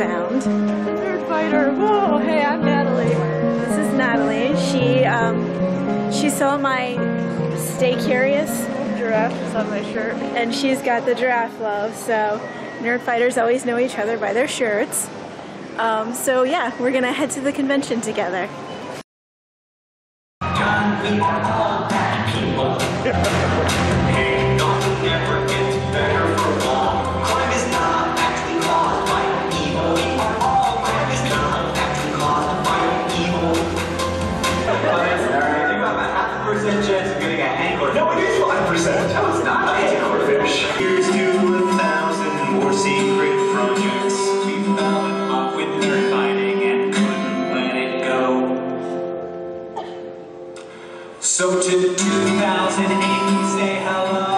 found. Nerdfighter, whoa, hey, I'm Natalie. This is Natalie. She, um, she saw my Stay Curious giraffe on my shirt. And she's got the giraffe love, so nerdfighters always know each other by their shirts. Um, so yeah, we're gonna head to the convention together. John, No, it is 5%. No, it's not. It's a quarter. Here's to a thousand more secret projects. We fell in love with nerd fighting and couldn't let it go. So to 2008, we say hello.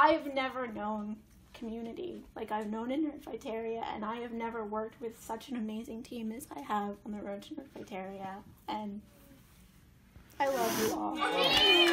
I've never known community. Like I've known in Nerdfighteria, and I have never worked with such an amazing team as I have on the road to Nerdfighteria, and I love you all.